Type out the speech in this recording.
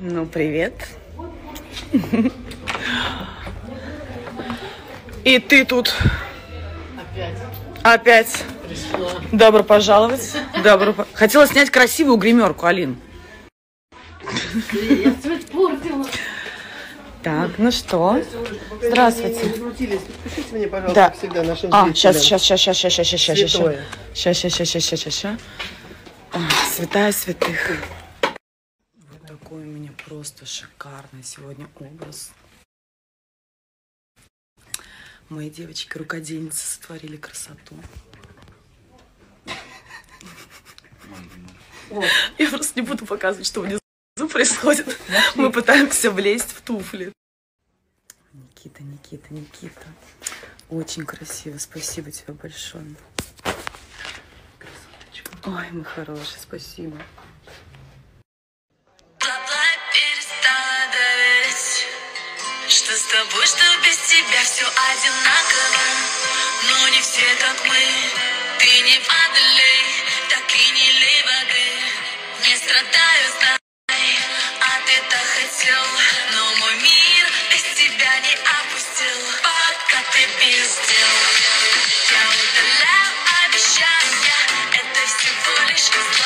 Ну, привет. И ты тут. Опять Опять. пришла. Добро пожаловать. Добро по- Хотела снять красивую гримерку, Алин. Я цвет портила. Так, ну что? Здравствуйте. Подпишите мне, пожалуйста, Да. всегда, нашим А, сейчас, сейчас, сейчас, сейчас, сейчас, сейчас, сейчас, сейчас. Сейчас, сейчас, сейчас, сейчас, сейчас, сейчас. Святая святых. Такой у меня просто шикарный сегодня образ. Мои девочки-рукодельницы сотворили красоту. Я просто не буду показывать, что внизу происходит. Мы пытаемся влезть в туфли. Никита, Никита, Никита. Очень красиво. Спасибо тебе большое. Ой, мой хороший, спасибо. Что без тебя все одинаково. Но не все как мы. Ты не водолей, так и не лей воды. Не страдаю, знай А ты так хотел. Но мой мир без тебя не опустил Пока ты бездел Я удаляю обещания Это всего лишь